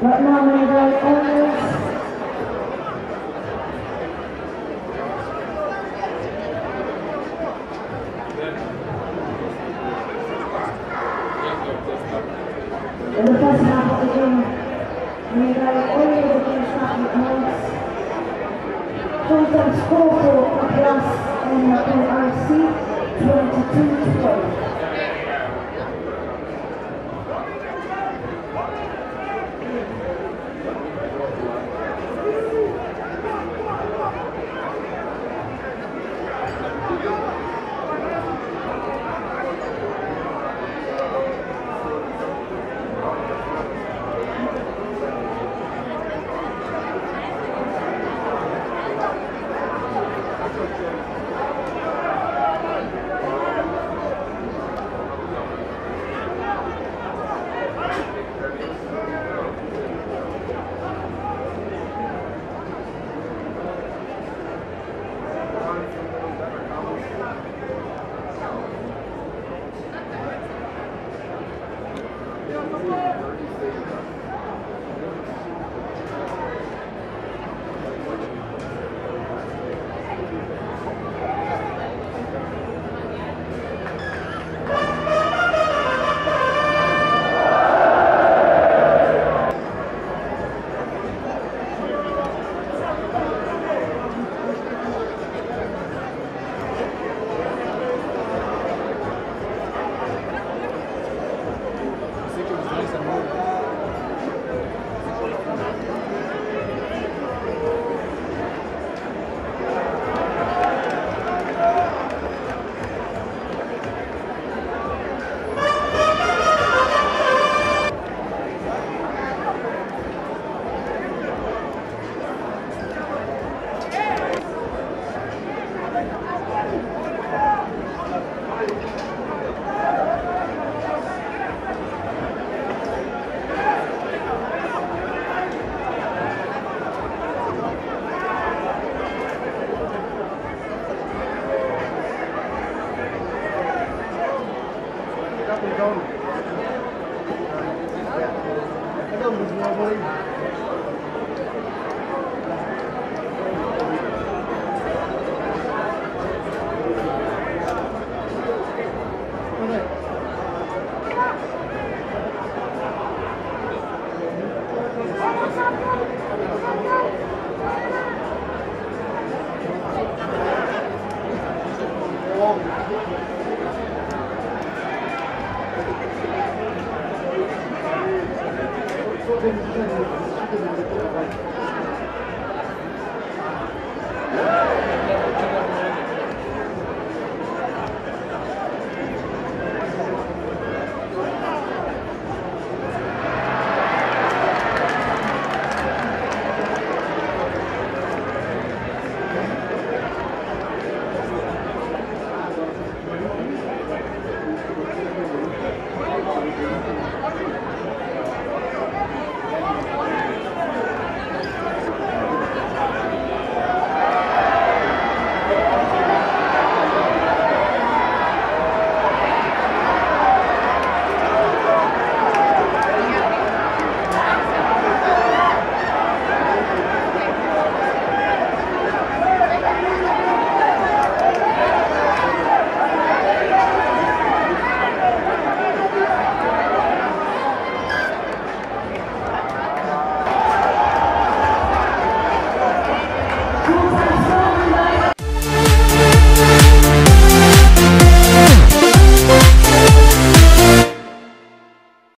But now, Menengai Oilers, in the first half of the game, Menengai Oilers against Catholic Knights. Total score for Plus and RC 22 to 12. 他叫穆斯林。すいません。